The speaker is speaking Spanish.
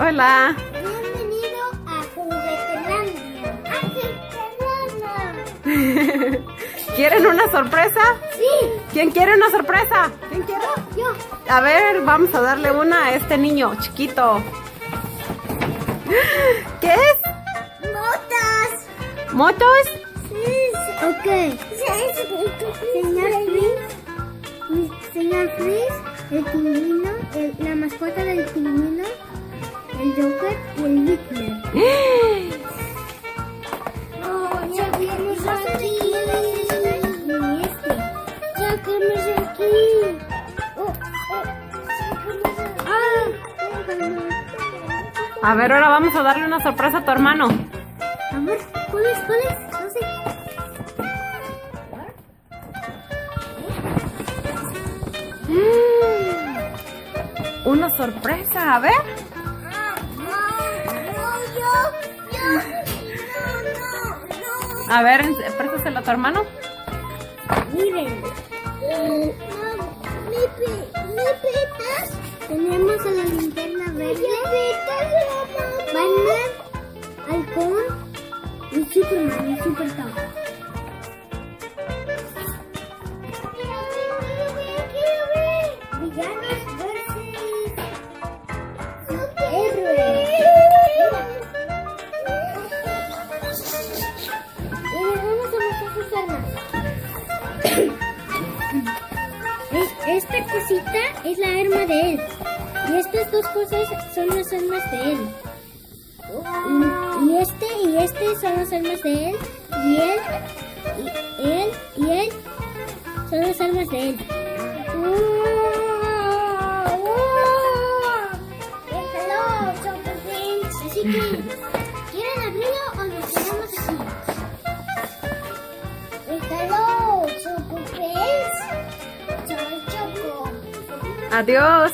Hola. Bienvenido a Juguetelandia. ¡A ¿Quieren una sorpresa? Sí. ¿Quién quiere una sorpresa? ¿Quién quiere? Yo. A ver, vamos a darle una a este niño chiquito. ¿Qué es? Motas. ¿Motos? Sí. Ok. Señor Frizz. Señor Frizz, el pingüino, la mascota del pingüino, el Joker y el Hitler. Oh, ya vimos aquí. Y este. Sacamos aquí. Oh, oh. Sacamos A ver, ahora vamos a darle una sorpresa a tu hermano. A ver, ¿cuál es? ¿Cuál es? No sé. Una sorpresa, a ver. A ver, préstaselo a tu hermano. Miren. Tenemos a la linterna verde. Batman, Halcón y Superman y Superman. Esta cosita es la arma de él. Y estas dos cosas son las armas de él. Y, y este y este son las armas de él. Y él, y él, y él son las armas de él. Así que, Adiós.